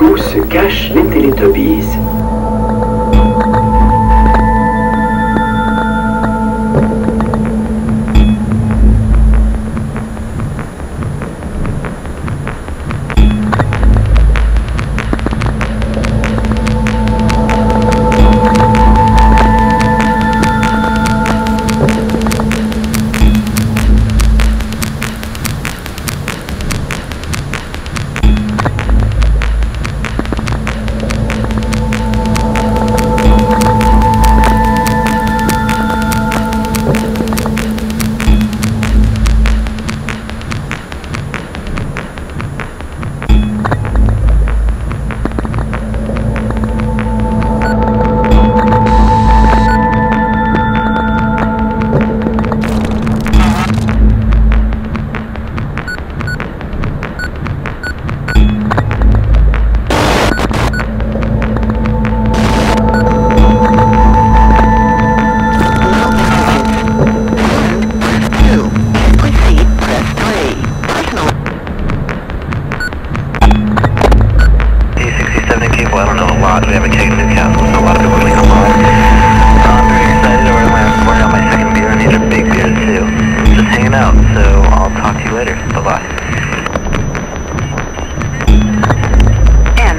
Où se cachent les Télétobies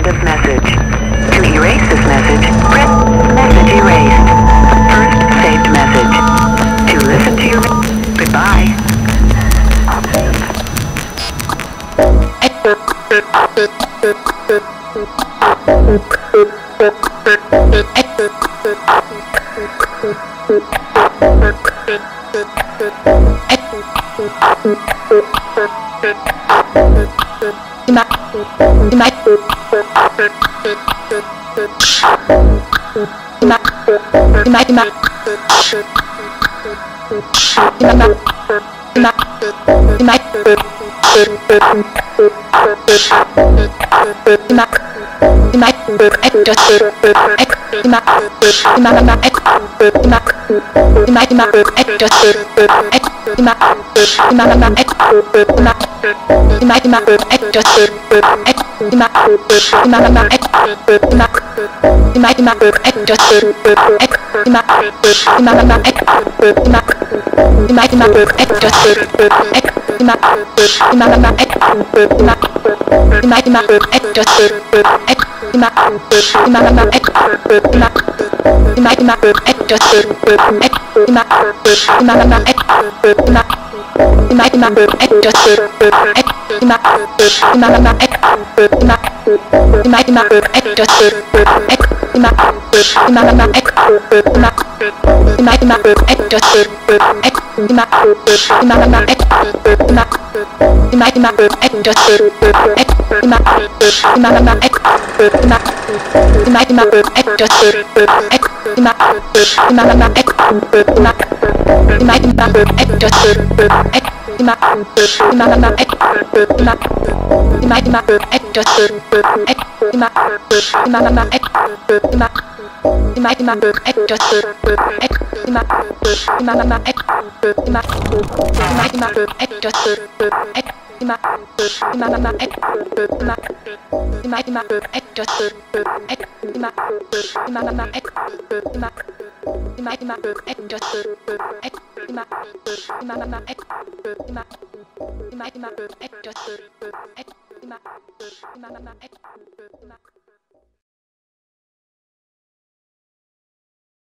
End of message. To erase this message, press message erased. First saved message. To listen to your goodbye. Ek immer, immer, immer, immer, immer, immer, immer, das, immer, immer, immer, immer, immer, immer, das, immer, immer, immer, immer, immer, immer, das, immer, immer, immer, immer, immer, immer, das, immer, immer, immer, immer, immer, immer, immer, das, Ek Immer, immer, immer, immer, immer, Ima, ima,